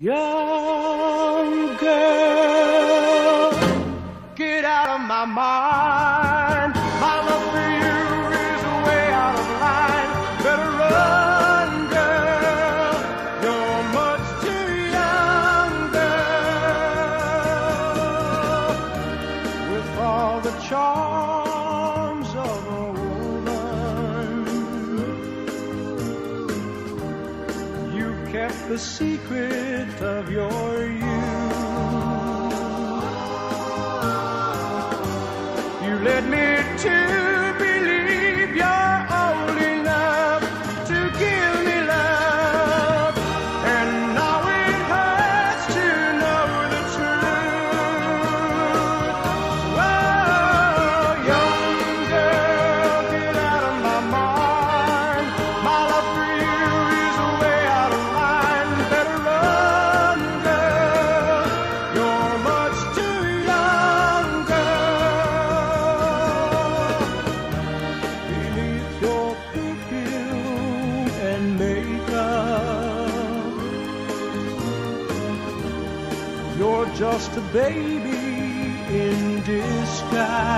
Young girl, get out of my mind. My love for you. kept the secret of your youth. You're just a baby in disguise.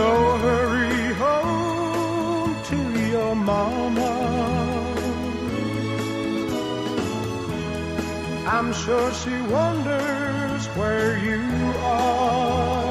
So hurry home to your mama. I'm sure she wonders where you are.